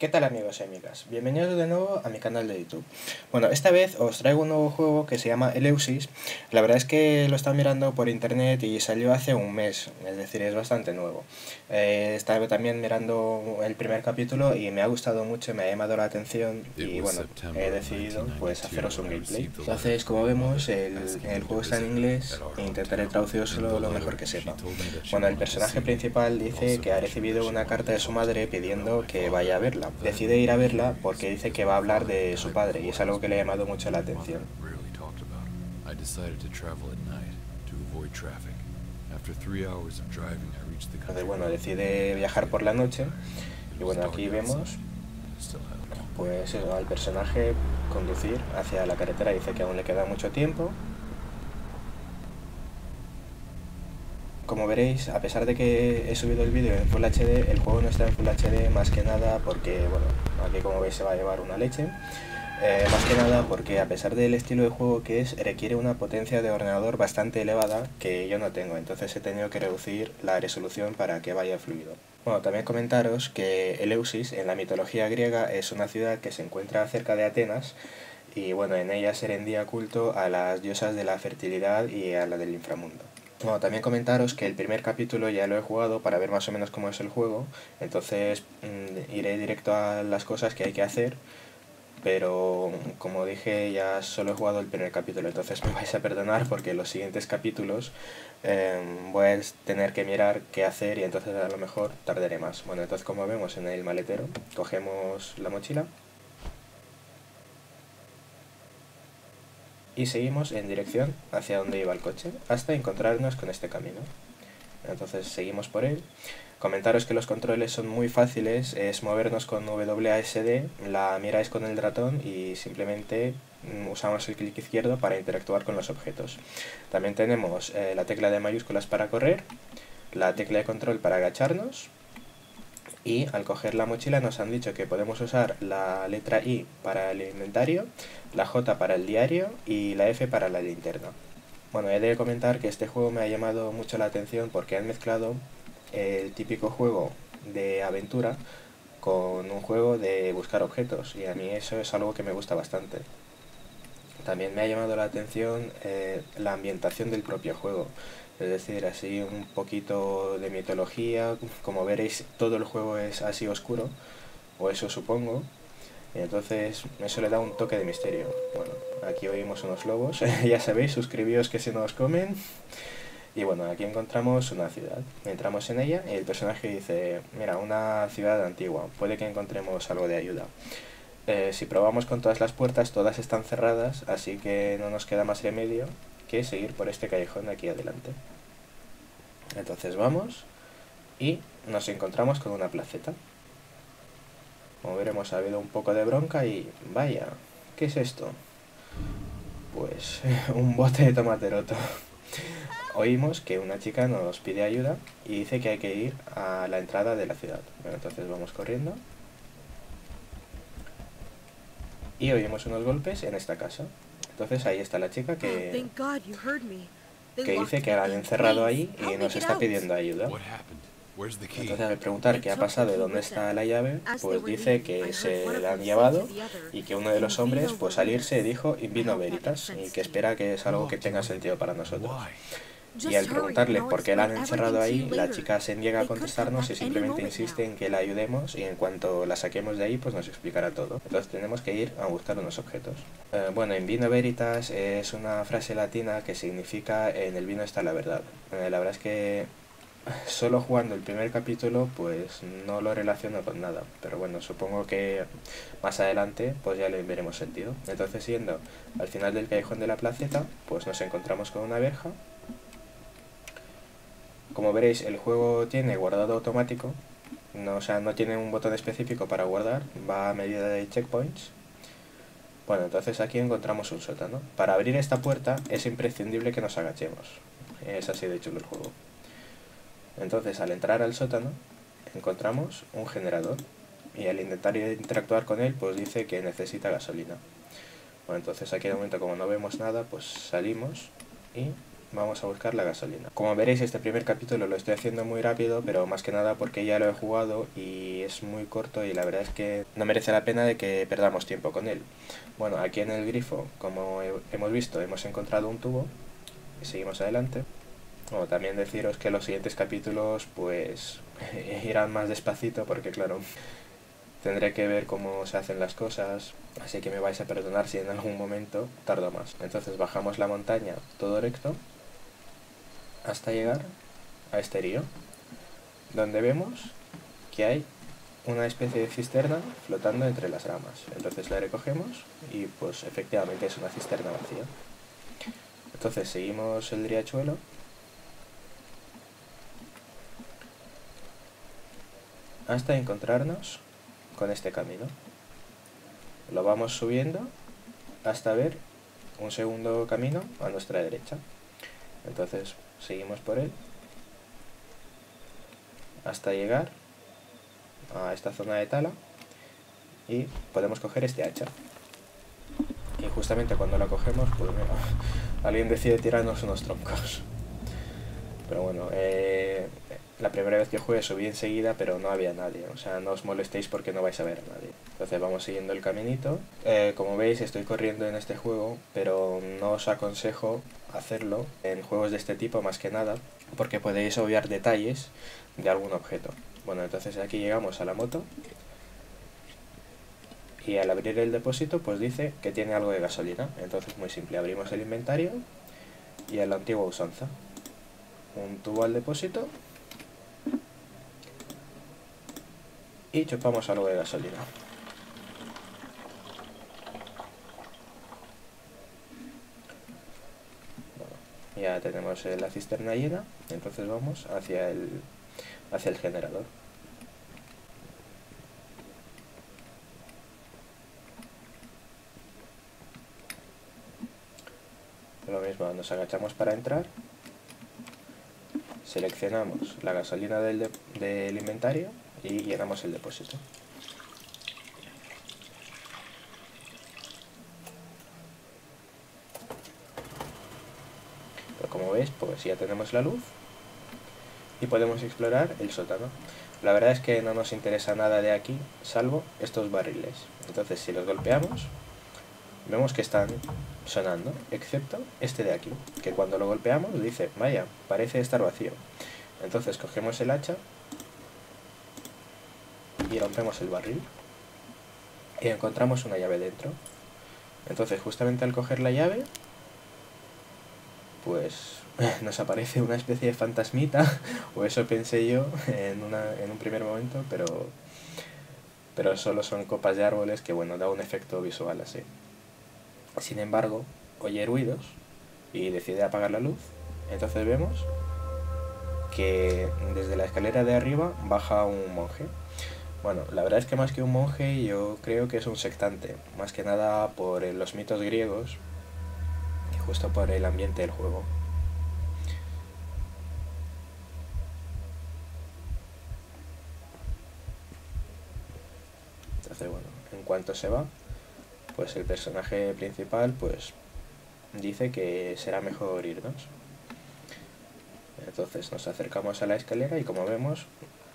¿Qué tal amigos y amigas? Bienvenidos de nuevo a mi canal de YouTube. Bueno, esta vez os traigo un nuevo juego que se llama Eleusis. La verdad es que lo estaba mirando por internet y salió hace un mes, es decir, es bastante nuevo. Eh, estaba también mirando el primer capítulo y me ha gustado mucho, me ha llamado la atención y bueno, he decidido pues haceros un gameplay. Entonces, como vemos, el, el juego está en inglés e intentaré traducirlo lo mejor que sepa. Bueno, el personaje principal dice que ha recibido una carta de su madre pidiendo que vaya a verla decide ir a verla porque dice que va a hablar de su padre y es algo que le ha llamado mucho la atención. Entonces, bueno, decide viajar por la noche y bueno, aquí vemos pues al personaje conducir hacia la carretera, dice que aún le queda mucho tiempo Como veréis, a pesar de que he subido el vídeo en Full HD, el juego no está en Full HD más que nada porque, bueno, aquí como veis se va a llevar una leche. Eh, más que nada porque a pesar del estilo de juego que es, requiere una potencia de ordenador bastante elevada que yo no tengo, entonces he tenido que reducir la resolución para que vaya fluido. Bueno, también comentaros que Eleusis en la mitología griega es una ciudad que se encuentra cerca de Atenas y bueno, en ella se rendía culto a las diosas de la fertilidad y a la del inframundo. Bueno, también comentaros que el primer capítulo ya lo he jugado para ver más o menos cómo es el juego, entonces mm, iré directo a las cosas que hay que hacer, pero como dije ya solo he jugado el primer capítulo, entonces me vais a perdonar porque los siguientes capítulos em, voy a tener que mirar qué hacer y entonces a lo mejor tardaré más. Bueno, entonces como vemos en el maletero, cogemos la mochila y seguimos en dirección hacia donde iba el coche hasta encontrarnos con este camino. Entonces seguimos por él. Comentaros que los controles son muy fáciles, es movernos con WASD, la miráis con el ratón y simplemente mm, usamos el clic izquierdo para interactuar con los objetos. También tenemos eh, la tecla de mayúsculas para correr, la tecla de control para agacharnos, y al coger la mochila nos han dicho que podemos usar la letra I para el inventario, la J para el diario y la F para la linterna. Bueno, he de comentar que este juego me ha llamado mucho la atención porque han mezclado el típico juego de aventura con un juego de buscar objetos y a mí eso es algo que me gusta bastante. También me ha llamado la atención eh, la ambientación del propio juego es decir, así un poquito de mitología, como veréis todo el juego es así oscuro, o eso supongo, entonces eso le da un toque de misterio. Bueno, aquí oímos unos lobos, ya sabéis, suscribíos que se nos comen. Y bueno, aquí encontramos una ciudad. Entramos en ella y el personaje dice, mira, una ciudad antigua, puede que encontremos algo de ayuda. Eh, si probamos con todas las puertas, todas están cerradas, así que no nos queda más remedio que seguir por este callejón de aquí adelante. Entonces vamos y nos encontramos con una placeta. Como veremos ha habido un poco de bronca y vaya, ¿qué es esto? Pues un bote de tomateroto. Oímos que una chica nos pide ayuda y dice que hay que ir a la entrada de la ciudad. Bueno, entonces vamos corriendo. Y oímos unos golpes en esta casa. Entonces ahí está la chica que, oh, que dice que la han encerrado ahí y nos está pidiendo ayuda. Entonces al preguntar qué ha pasado y dónde está la llave, pues dice que se la han llevado y que uno de los hombres pues salirse dijo in vino veritas y que espera que es algo que tenga sentido para nosotros. Y al preguntarle por qué la han encerrado ahí, la chica se niega a contestarnos y simplemente insiste en que la ayudemos y en cuanto la saquemos de ahí, pues nos explicará todo. Entonces tenemos que ir a buscar unos objetos. Eh, bueno, en vino veritas es una frase latina que significa en el vino está la verdad. Eh, la verdad es que solo jugando el primer capítulo pues no lo relaciono con nada pero bueno supongo que más adelante pues ya le veremos sentido entonces yendo al final del callejón de la placeta pues nos encontramos con una verja como veréis, el juego tiene guardado automático, no, o sea, no tiene un botón específico para guardar, va a medida de checkpoints. Bueno, entonces aquí encontramos un sótano. Para abrir esta puerta es imprescindible que nos agachemos. Es así de chulo el juego. Entonces, al entrar al sótano, encontramos un generador. Y al intentar interactuar con él, pues dice que necesita gasolina. Bueno, entonces aquí de momento como no vemos nada, pues salimos y vamos a buscar la gasolina. Como veréis este primer capítulo lo estoy haciendo muy rápido, pero más que nada porque ya lo he jugado y es muy corto y la verdad es que no merece la pena de que perdamos tiempo con él. Bueno, aquí en el grifo, como hemos visto, hemos encontrado un tubo y seguimos adelante. Bueno, también deciros que los siguientes capítulos pues irán más despacito porque claro, tendré que ver cómo se hacen las cosas, así que me vais a perdonar si en algún momento tardo más. Entonces bajamos la montaña todo recto hasta llegar a este río, donde vemos que hay una especie de cisterna flotando entre las ramas. Entonces la recogemos y pues efectivamente es una cisterna vacía. Entonces seguimos el riachuelo hasta encontrarnos con este camino. Lo vamos subiendo hasta ver un segundo camino a nuestra derecha. Entonces seguimos por él hasta llegar a esta zona de tala y podemos coger este hacha. Y justamente cuando la cogemos, pues mira, alguien decide tirarnos unos troncos. Pero bueno, eh, la primera vez que jugué subí enseguida, pero no había nadie. O sea, no os molestéis porque no vais a ver a nadie. Entonces vamos siguiendo el caminito. Eh, como veis, estoy corriendo en este juego, pero no os aconsejo hacerlo en juegos de este tipo más que nada, porque podéis obviar detalles de algún objeto. Bueno, entonces aquí llegamos a la moto. Y al abrir el depósito, pues dice que tiene algo de gasolina. Entonces, muy simple, abrimos el inventario y a la antigua usanza. Un tubo al depósito y chupamos algo de gasolina. Ya tenemos la cisterna llena, entonces vamos hacia el, hacia el generador. Lo mismo, nos agachamos para entrar, seleccionamos la gasolina del, del inventario y llenamos el depósito. Pero como veis, pues ya tenemos la luz y podemos explorar el sótano. La verdad es que no nos interesa nada de aquí, salvo estos barriles. Entonces, si los golpeamos, vemos que están sonando, excepto este de aquí, que cuando lo golpeamos dice, vaya, parece estar vacío. Entonces cogemos el hacha y rompemos el barril y encontramos una llave dentro. Entonces justamente al coger la llave, pues nos aparece una especie de fantasmita, o eso pensé yo en, una, en un primer momento, pero, pero solo son copas de árboles que bueno, da un efecto visual así. Sin embargo, oye ruidos y decide apagar la luz, entonces vemos que desde la escalera de arriba baja un monje bueno, la verdad es que más que un monje yo creo que es un sectante, más que nada por los mitos griegos por el ambiente del juego. Entonces bueno, en cuanto se va, pues el personaje principal pues dice que será mejor irnos. Entonces nos acercamos a la escalera y como vemos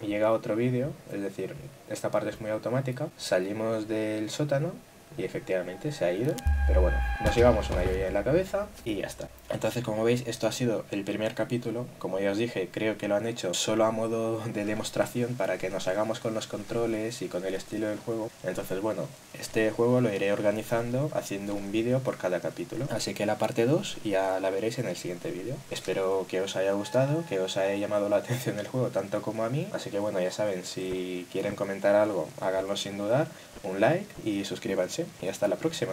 llega otro vídeo, es decir, esta parte es muy automática, salimos del sótano y efectivamente se ha ido, pero bueno, nos llevamos una lluvia en la cabeza y ya está. Entonces, como veis, esto ha sido el primer capítulo. Como ya os dije, creo que lo han hecho solo a modo de demostración para que nos hagamos con los controles y con el estilo del juego. Entonces, bueno, este juego lo iré organizando haciendo un vídeo por cada capítulo. Así que la parte 2 ya la veréis en el siguiente vídeo. Espero que os haya gustado, que os haya llamado la atención el juego tanto como a mí. Así que bueno, ya saben, si quieren comentar algo, háganlo sin dudar, un like y suscríbanse. Y hasta la próxima.